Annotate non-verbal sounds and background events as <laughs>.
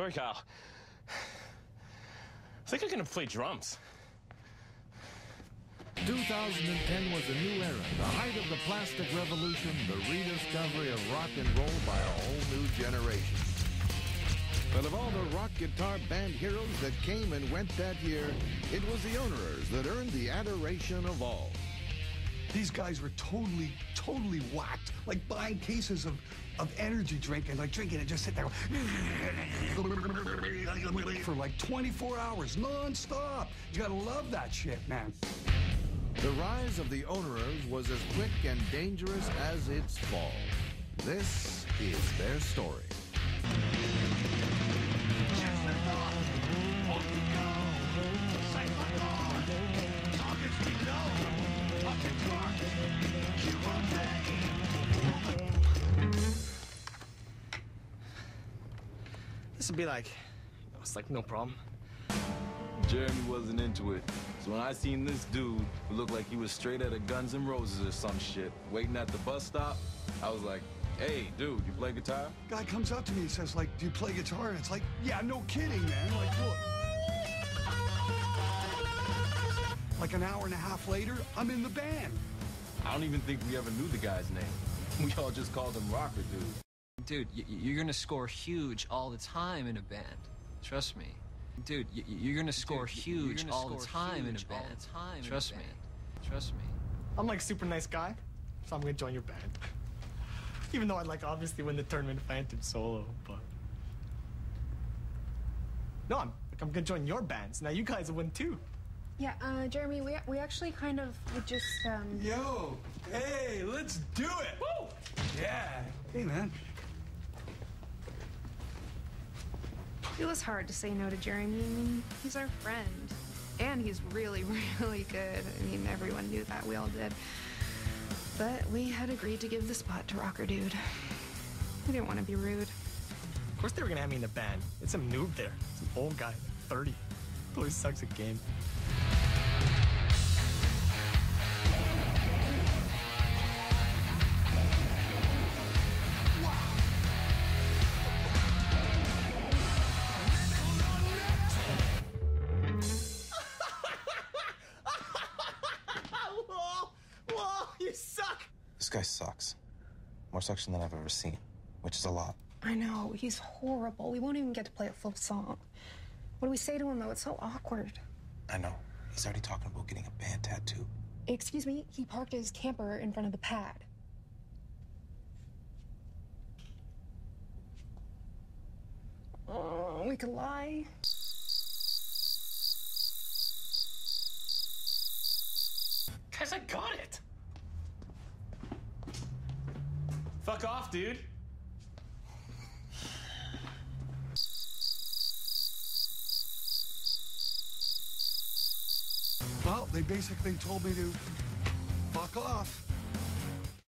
Sorry, Kyle. I think I can play drums. 2010 was a new era, the height of the plastic revolution, the rediscovery of rock and roll by a whole new generation. But of all the rock guitar band heroes that came and went that year, it was the Owners that earned the adoration of all. These guys were totally, totally whacked. Like buying cases of, of energy drink and like drinking it, just sit there <laughs> for like 24 hours, non-stop. You gotta love that shit, man. The rise of the Owners was as quick and dangerous as its fall. This is their story. This would be like, it's like no problem. Jeremy wasn't into it. So when I seen this dude who looked like he was straight out of Guns N' Roses or some shit, waiting at the bus stop, I was like, hey, dude, you play guitar? Guy comes up to me and says, like, do you play guitar? And it's like, yeah, no kidding, man. Like, look. Like an hour and a half later, I'm in the band. I don't even think we ever knew the guy's name. <laughs> We all just called him Rocker Dude. Dude, you're gonna score huge all the time in a band. Trust me. Dude, you're gonna score Dude, huge gonna all the time in a huge all band. the time in a Trust me. band. Trust me. I'm like super nice guy, so I'm gonna join your band. <laughs> Even though I'd like obviously win the tournament Phantom solo, but no, I'm like, I'm gonna join your bands. So now you guys will win too. Yeah, uh, Jeremy, we, we actually kind of would just, um... Yo, hey, let's do it. Woo! Yeah. Hey, man. It was hard to say no to Jeremy. I mean, he's our friend. And he's really, <laughs> really good. I mean, everyone knew that. We all did. But we had agreed to give the spot to Rocker Dude. We didn't want to be rude. Of course they were gonna have me in the band. It's some noob there, some old guy, 30. Always sucks at games. This guy sucks. More suction than I've ever seen, which is a lot. I know, he's horrible. We won't even get to play a full song. What do we say to him, though? It's so awkward. I know. He's already talking about getting a band tattoo. Excuse me, he parked his camper in front of the pad. Oh, we could lie. Guys, I got it. Fuck off, dude. Well, they basically told me to fuck off.